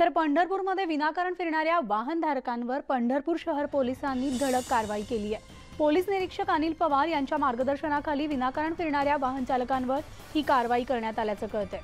तर पंढरपूरमध्ये विनाकारण फिरणाऱ्या वाहनधारकांवर पंढरपूर शहर पोलिसांनी धडक कारवाई केली आहे. पोलीस निरीक्षक अनिल पवार यांच्या मार्गदर्शनाखाली विनाकारण फिरणाऱ्या वाहन चालकांवर ही कारवाई करण्यात आल्याचं कळतंय.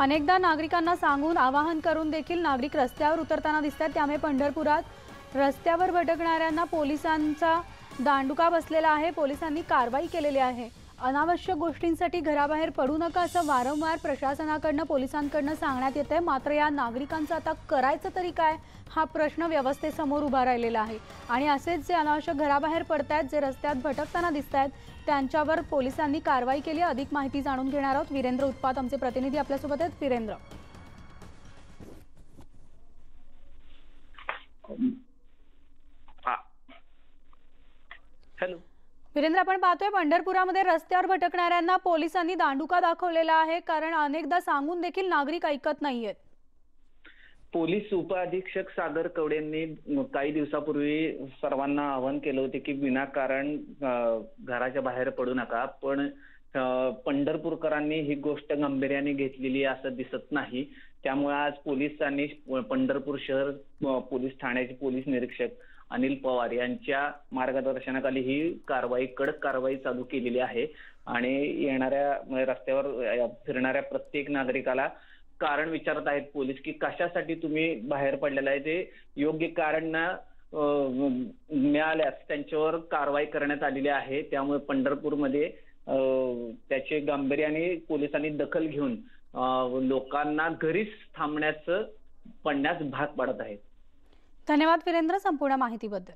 अनेकदा नागरिकांना सांगून आवाहन करून देखील नागरिक रस्त्यावर उतरताना दिसतात. त्यामुळे पंढरपुरात रस्त्यावर भटकणाऱ्यांना पोलिसांचा दांडुका बसलेला आहे. पोलिसांनी कारवाई केलेली आहे. अनावश्यक गोष्टींसाठी घराबाहेर पडू नका असं वारंवार प्रशासनाकडनं पोलिसांकडनं सांगण्यात येतंय. मात्र या नागरिकांचं आता करायचं तरी काय? हा प्रश्न व्यवस्थेसमोर उभा राहिलेला आहे. आणि असेच जे अनावश्यक घराबाहेर पडतायत जे रस्त्यात भटकताना दिसत आहेत त्यांच्यावर पोलिसांनी कारवाई केली. अधिक माहिती जाणून घेणार आहोत. वीरेंद्र उत्पात आमचे प्रतिनिधी आपल्यासोबत आहेत. वीरेंद्र हा हॅलो वीरेंद्र आपण पाहतोय पंढरपुरामध्ये रस्त्यावर भटकणाऱ्यांना पोलिसांनी दांडुका दाखवलेला आहे कारण अनेकदा सांगून देखील नागरिक ऐकत नाहीयेत. पोलीस उपअधीक्षक सागर कवडेंनी काही दिवसापूर्वी सर्वांना आवाहन केलं होते की विनाकारण घराच्या बाहेर पडू नका पण पंढरपूरकरांनी ही गोष्ट गांभीर्याने घेतलेली असं दिसत नाही. त्यामुळे आज पोलिसांनी पंढरपूर शहर पोलीस ठाण्याचे पोलीस निरीक्षक अनिल पवार यांच्या मार्गदर्शनाखाली ही कारवाई कडक कारवाई चालू केलेली आहे. आणि येणाऱ्या म्हणजे रस्त्यावर फिरणाऱ्या प्रत्येक नागरिकाला कारण विचारत आहेत पोलीस की कशासाठी तुम्ही बाहेर पडलेला आहे? ते योग्य कारण ना मिळाल्यास त्यांच्यावर कारवाई करण्यात आलेली आहे. त्यामुळे पंढरपूरमध्ये अं, त्याचे गांभीर्याने पोलिसांनी दखल घेऊन लोकांना घरीच थांबण्याचं पडण्यास भाग पाडत आहेत. धन्यवाद वीरेंद्र संपूर्ण माहितीबद्दल.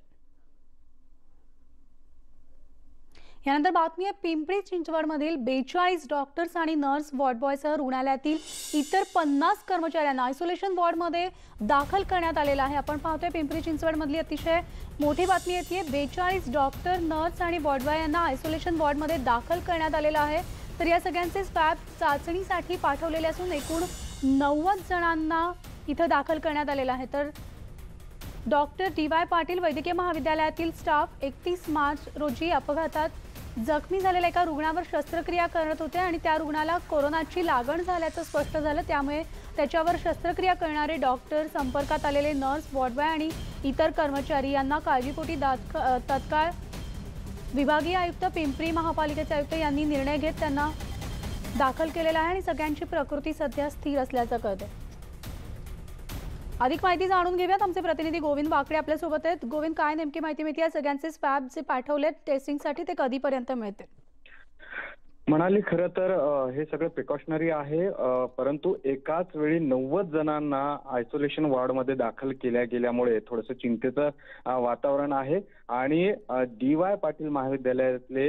यानंतर बातमी आहे पिंपरी चिंचवडमधील बेचाळीस डॉक्टर्स आणि नर्स वॉर्ड बॉयसह रुग्णालयातील इतर पन्नास कर्मचाऱ्यांना आयसोलेशन वॉर्डमध्ये दाखल करण्यात आलेलं आहे. आपण पाहतोय पिंपरी चिंचवडमधली अतिशय मोठी बातमी येते बेचाळीस डॉक्टर नर्स आणि वॉर्ड बॉय यांना आयसोलेशन वॉर्डमध्ये दाखल करण्यात आलेलं आहे. तर या सगळ्यांचे स्वॅब चाचणीसाठी पाठवलेले असून एकूण नव्वद जणांना इथं दाखल करण्यात आलेलं आहे. तर डॉक्टर डी वाय पाटील वैद्यकीय महाविद्यालयातील स्टाफ एकतीस मार्च रोजी अपघातात जखमी झालेल्या एका रुग्णावर शस्त्रक्रिया करत होते आणि त्या रुग्णाला कोरोनाची लागण झाल्याचं स्पष्ट झालं. त्यामुळे त्याच्यावर शस्त्रक्रिया करणारे डॉक्टर संपर्कात आलेले नर्स वॉर्डबॉय आणि इतर कर्मचारी यांना काळजीपोटी दात तत्काळ विभागीय आयुक्त पिंपरी महापालिकेचे आयुक्त यांनी निर्णय घेत त्यांना दाखल केलेला आहे आणि सगळ्यांची प्रकृती सध्या स्थिर असल्याचं कळतं अधिक माहिती जाणून घेऊयात. आमचे प्रतिनिधी गोविंद वाकडे आपल्यासोबत आहेत. गोविंद काय नेमकी माहिती मिळते? सगळ्यांचे स्वॅब जे पाठवलेत टेस्टिंगसाठी ते कधीपर्यंत मिळते म्हणाली खरं तर हे सगळं प्रिकॉशनरी आहे. परंतु एकाच वेळी नव्वद जणांना आयसोलेशन वॉर्डमध्ये दाखल केल्या गेल्यामुळे थोडंसं चिंतेचं वातावरण आहे. आणि डी वाय पाटील महाविद्यालयातले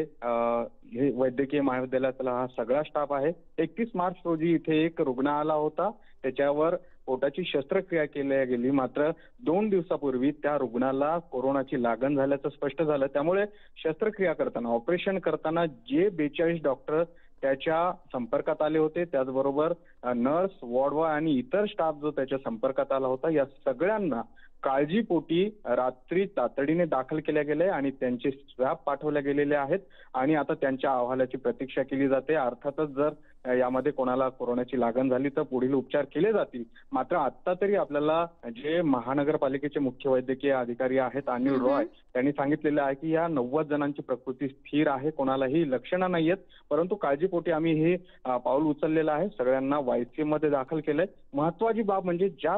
हे वैद्यकीय महाविद्यालयातला हा सगळा स्टाफ आहे. एकतीस मार्च रोजी इथे एक रुग्ण आला होता. त्याच्यावर पोटाची शस्त्रक्रिया केली गेली. मात्र दोन दिवसापूर्वी त्या रुग्णाला कोरोनाची लागण झाल्याचं स्पष्ट झालं. त्यामुळे शस्त्रक्रिया करताना ऑपरेशन करताना जे बेचाळीस डॉक्टर त्याच्या संपर्कात आले होते त्याचबरोबर नर्स वॉर्डवा आणि इतर स्टाफ जो त्याच्या संपर्कात आला होता या सगळ्यांना काळजीपोटी रात्री तातडीने दाखल केल्या गेले आणि त्यांचे स्वॅब पाठवले गेलेले आहेत आणि आता त्यांच्या अहवालाची प्रतीक्षा केली जाते. अर्थातच जर यामध्ये कोणाला कोरोनाची लागण झाली तर पुढील उपचार केले जातील. मात्र आता तरी आपल्याला जे महानगरपालिकेचे मुख्य वैद्यकीय अधिकारी आहेत अनिल. रॉय त्यांनी सांगितलेलं आहे की या नव्वद जणांची प्रकृती स्थिर आहे कोणालाही लक्षणं नाहीयेत. परंतु काळजीपोटी आम्ही हे पाऊल उचललेलं आहे. सगळ्यांना वायसीएममध्ये दाखल केलंय. महत्वाची बाब म्हणजे ज्या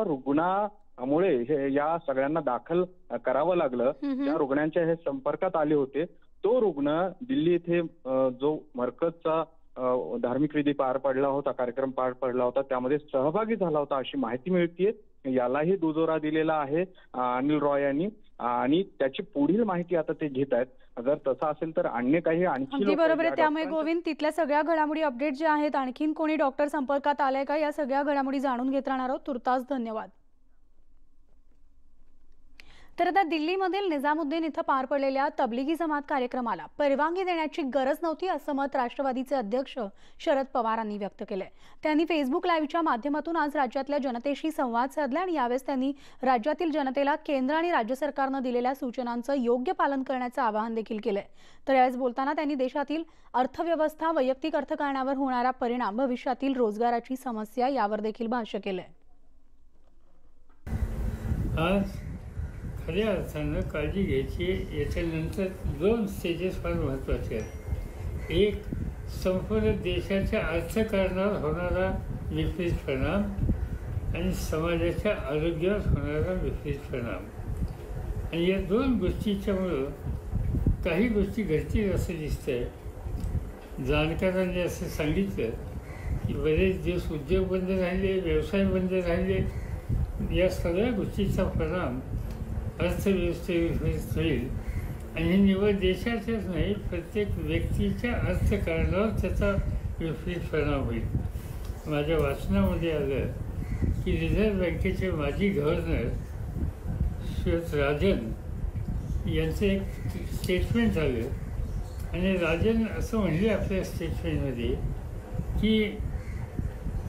रुग्णामुळे हे या सगळ्यांना दाखल करावं लागलं. ज्या रुग्णांच्या हे संपर्कात आले होते तो रुग्ण दिल्ली अ, जो मरकजचा धार्मिक विधी पार पडला होता कार्यक्रम पार पडला होता त्यामध्ये सहभागी झाला होता अशी माहिती मिळतीये. यालाही दुजोरा दिलेला आहे अनिल रॉय यांनी. आणि त्याची पुढील माहिती आता ते घेत आहेत. जर तसं असेल तर अन्य काही आणखी बरोबर आहे. त्यामुळे गोविंद तिथल्या सगळ्या घडामोडी अपडेट ज्या आहेत आणखीन कोणी डॉक्टर संपर्कात आलाय का या सगळ्या घडामोडी जाणून घेत राहणार आहोत. तुर्तास धन्यवाद. तर आता दिल्लीमधील निजामुद्दीन इथं पार पडलेल्या तबलिगी जमात कार्यक्रमाला परवानगी देण्याची गरज नव्हती असं मत राष्ट्रवादीचे अध्यक्ष शरद पवारांनी व्यक्त केलंय. त्यांनी फेसबुक लाईव्हच्या माध्यमातून आज राज्यातल्या जनतेशी संवाद साधला आणि यावेळेस त्यांनी राज्यातील जनतेला केंद्र आणि राज्य सरकारनं दिलेल्या सूचनांचं योग्य पालन करण्याचं आवाहन देखील केलंय. तर यावेळेस बोलताना त्यांनी देशातील अर्थव्यवस्था वैयक्तिक अर्थकारणावर होणारा परिणाम भविष्यातील रोजगाराची समस्या यावर देखील भाष्य केलंय. आज खऱ्या अर्थानं काळजी घ्यायची याच्यानंतर दोन स्टेजेस फार महत्त्वाचे आहेत. एक संपूर्ण देशाच्या अर्थकारणावर होणारा विपरीत परिणाम आणि समाजाच्या आरोग्यावर होणारा विपरीत परिणाम. आणि या दोन गोष्टीच्यामुळं काही गोष्टी घडतील असं दिसतंय. जाणकारांनी असं सांगितलं की बरेच दिवस उद्योग बंद राहिले व्यवसाय बंद राहिले. या सगळ्या गोष्टीचा परिणाम अर्थव्यवस्थेवर होईल आणि हे निवड देशाच्याच नाही प्रत्येक व्यक्तीच्या अर्थकारणावर त्याचा विपरीत परिणाम होईल. माझ्या वाचनामध्ये आलं की रिझर्व्ह बँकेचे माजी गव्हर्नर श्वेत राजन यांचं एक स्टेटमेंट झालं. आणि राजन असं म्हणले आपल्या स्टेटमेंटमध्ये की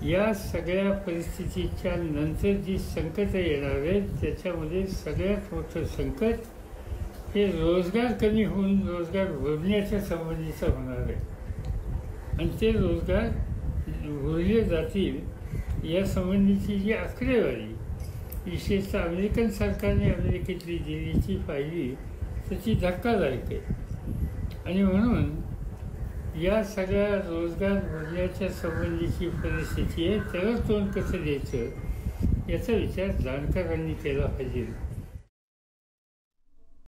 या सगळ्या परिस्थितीच्या नंतर जी संकटं येणार आहेत त्याच्यामध्ये सगळ्यात मोठं संकट हे रोजगार कमी होऊन रोजगार भरण्याच्या संबंधीचं होणार आहे. आणि ते रोजगार भरले जातील या संबंधीची जी आकडेवारी विशेषतः अमेरिकन सरकारने अमेरिकेतली दिल्लीची पाहिली तर ती धक्कादायक आहे. आणि म्हणून या सगळ्या रोजगार भरण्याच्या संबंधीची परिस्थिती आहे त्याला तोंड कसं द्यायचं? याचा विचार जाणकारांनी केला पाहिजे.